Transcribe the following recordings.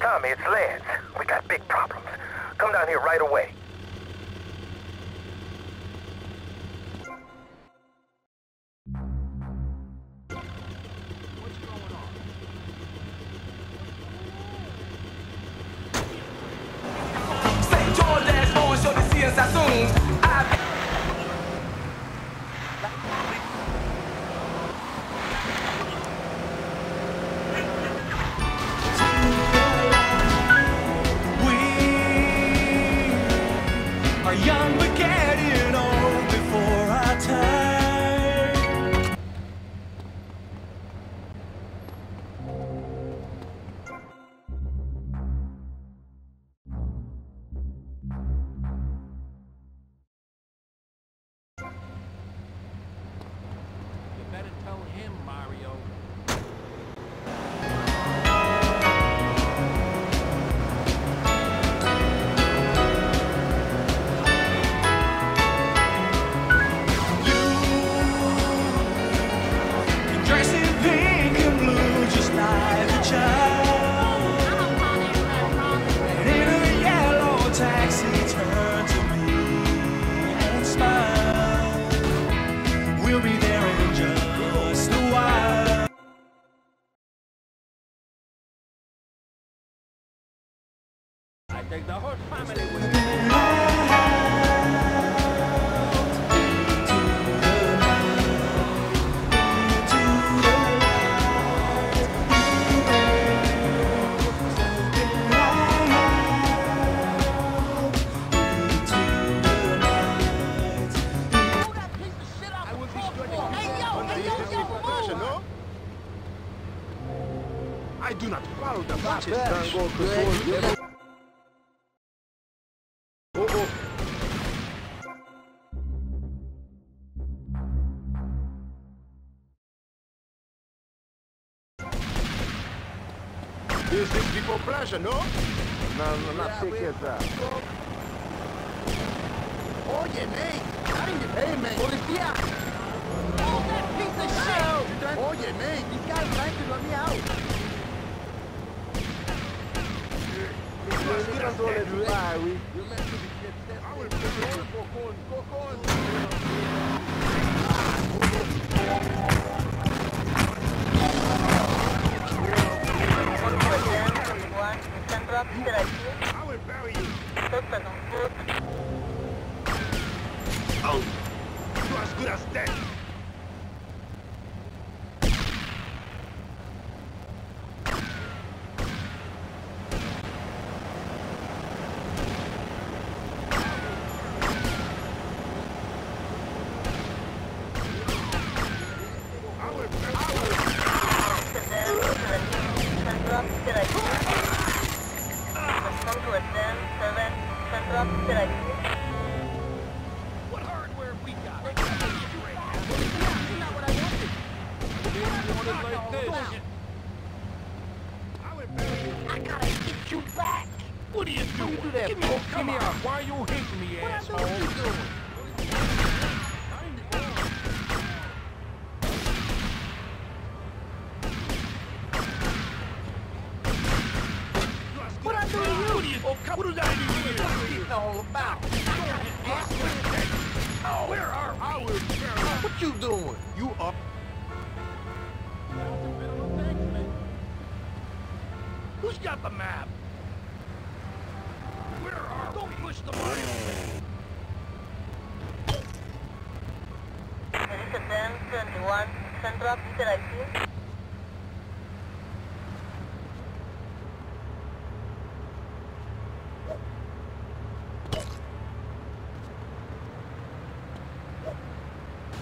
Tommy, it's Lance. We got big problems. Come down here right away. I think the whole family will. I would be like, Hey, yo, hey yo, no. I do not follow the marches. This is people pleasure, no? No, no, not pick it up. Oye, Nate, Hey, man. Policía. Oh, that piece of shit. Oye, Nate. These guys trying to run me out. You don't let it fly, we. I will go on, go on. Back. What are you doing? do that Give me, for? give me a, why you hitting me, asshole? What I do to you? What, do you, oh, what did I do to you? This all about? Oh, where are we? I will you. What you doing? You up? Who's got the map? Where are Don't push the button.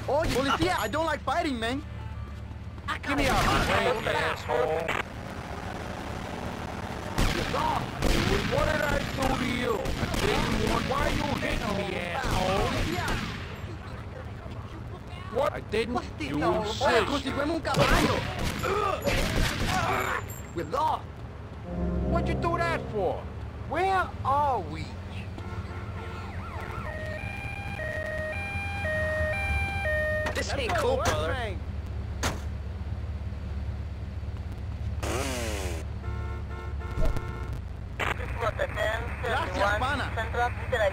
Oh, policía, I don't like fighting, man. Give me a break, asshole. What did I do to you? I didn't. Why you hitting me, asshole? What? I didn't. You Oye, insist. conseguimos un caballo. We're lost. What'd you do that for? Where are we? This ain't cool, brother. Gracias, pana. Central, did I?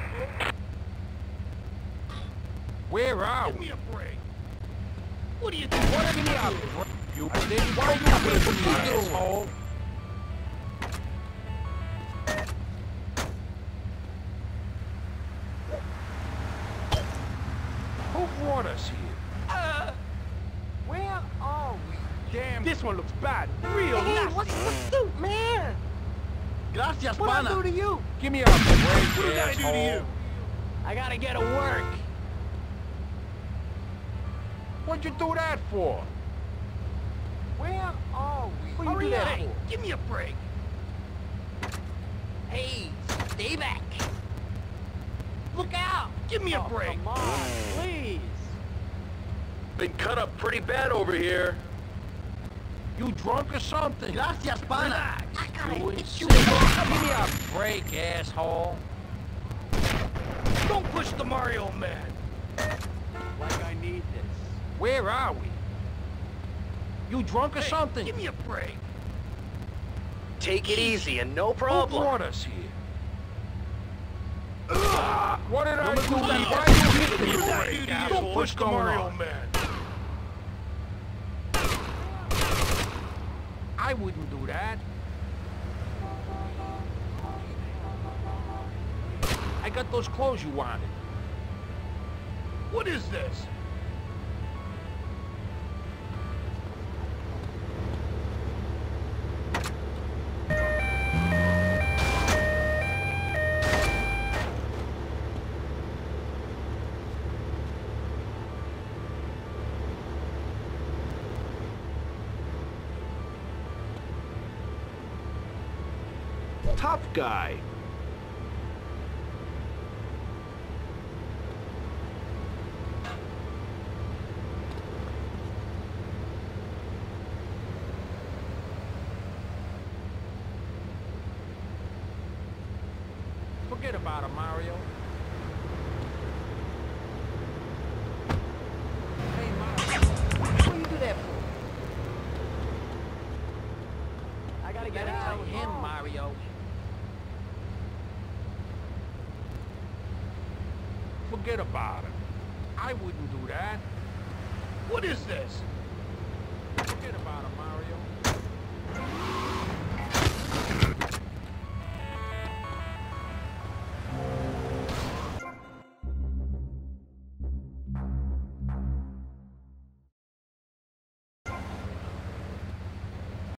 Where are Give we? me a break. What are you doing? What give me a break? You think why you with me, asshole? Who brought us here? Uh, where are we? Damn, this one looks bad. Real Hey, nasty. what's the suit, man? Gracias, What I do to you? Give me a break, What did I do to you? I gotta get to work. What'd you do that for? Where are we? What you Hurry up. for? Give me a break. Hey, stay back. Look out. Give me a Oh, break. Come on, please. Been cut up pretty bad over here. You drunk or something? Gracias, pana. I gotta You hit you. insane. Give me a break, asshole. Don't push the Mario man. Like I need this. Where are we? You drunk or Hey, something? Give me a break. Take it easy and no Who problem. brought us here? What did I do? Why you hit me? What did I break, do to you? asshole? Don't push the Mario man. I wouldn't do that. I got those clothes you wanted. What is this? Tough guy. Forget about him, Mario. Hey, Mario. What you do that for? I gotta get gotta out tell him, Mario. forget about it. I wouldn't do that. What is this? Forget about it, Mario.